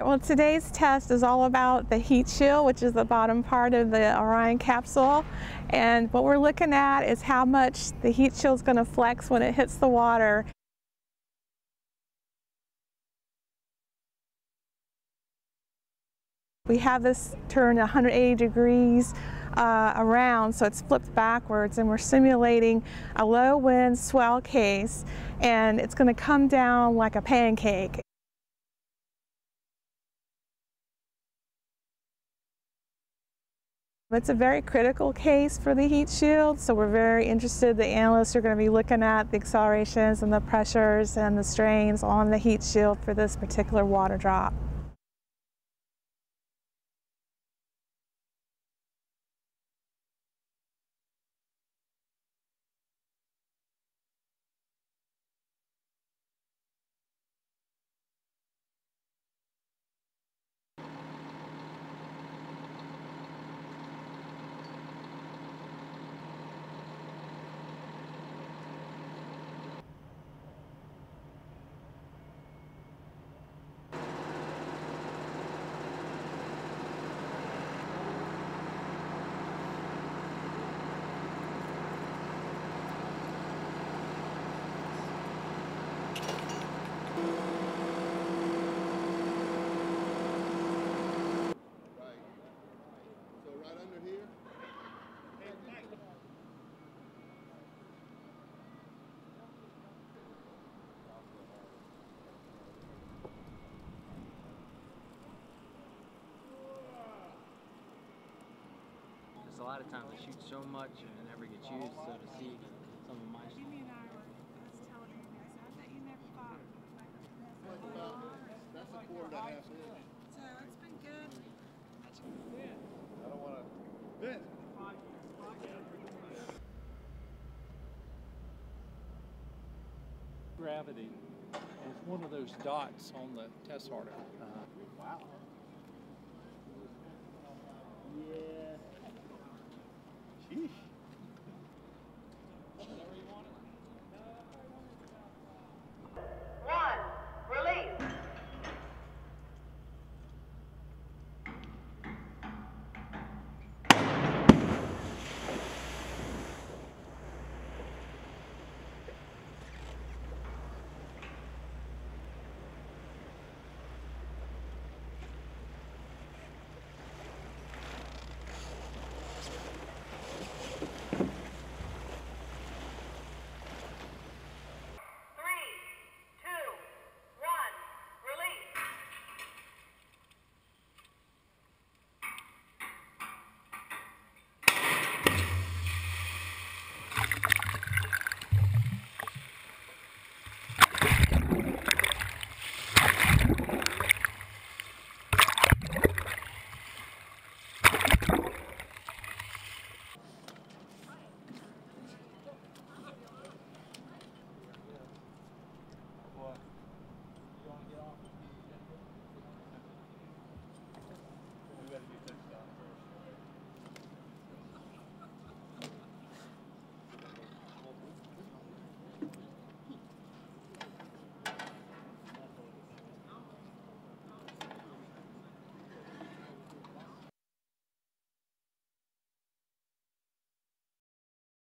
Well, today's test is all about the heat shield, which is the bottom part of the Orion capsule. And what we're looking at is how much the heat shield is going to flex when it hits the water. We have this turned 180 degrees uh, around, so it's flipped backwards, and we're simulating a low wind swell case, and it's going to come down like a pancake. It's a very critical case for the heat shield, so we're very interested. The analysts are going to be looking at the accelerations and the pressures and the strains on the heat shield for this particular water drop. a lot of times I shoot so much and it never gets used, so to see some of my stuff. Jimmy and I were just telling you guys that, that you never thought. Like, that's a quarter and a half in. So it's been good. I don't want to. Ben! Gravity is one of those dots on the test harder. Uh -huh. Wow. Yeah. Sheesh. 와.